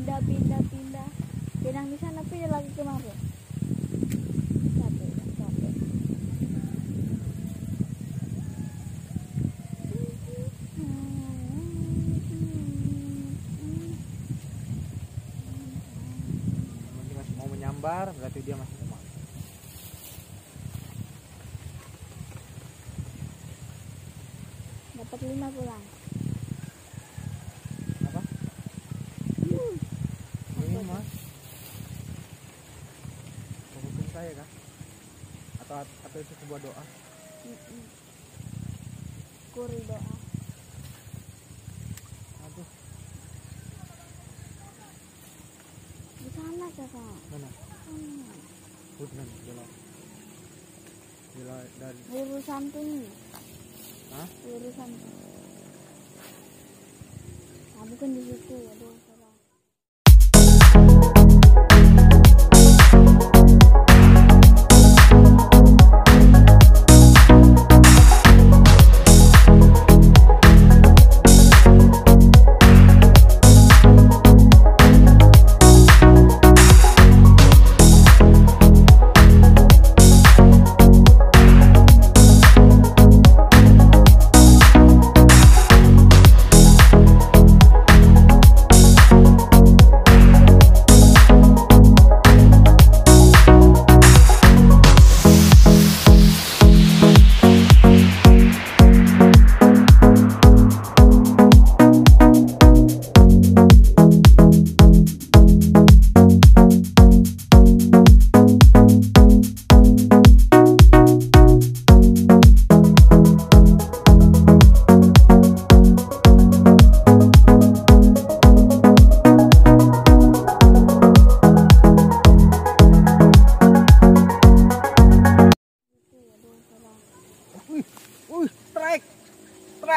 pindah pindah pindah. Pindah di sana pindah lagi kemari capek capek. Masih mau menyambar, berarti dia masih lemah. dapat lima pulang Atau atau itu sebuah doa? Mm-mm. kuri doa Aduh, di sana kakak mana? sana Bukan, jelas. Jelas dari guru santun Hah? guru santun nah, bukan di situ aduh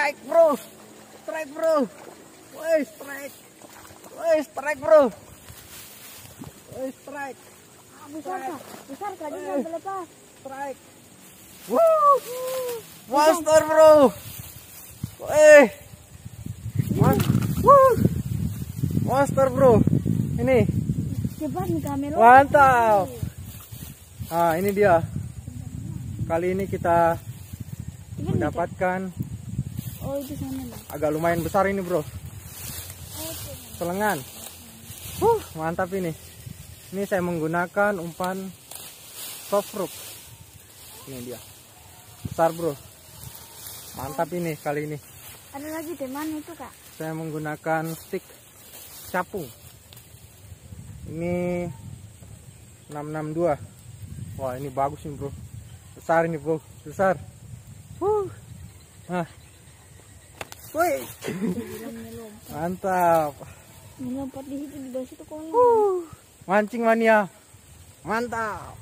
strike bro, strike bro, wih strike, wih strike bro, wih strike, ah, besar kak. Besar kak. Dia Eh. sampai lepas strike, woo, monster bro, wih, Mon monster bro, ini, cepat nih kamera Mantap. ah ini dia, kali ini kita mendapatkan oh itu sana agak lumayan besar ini bro. selengan. Huh, mantap ini. Ini saya menggunakan umpan soft rope. Ini dia. Besar bro. Mantap ini kali ini. ada lagi teman itu kak Saya menggunakan stick capung. Ini 662. Wah, ini bagus nih, Bro. Besar ini, Bro. Besar. Huh. Nah. Woi, mantap. melompat di situ di bawah situ kolam Mancing mania. Mantap.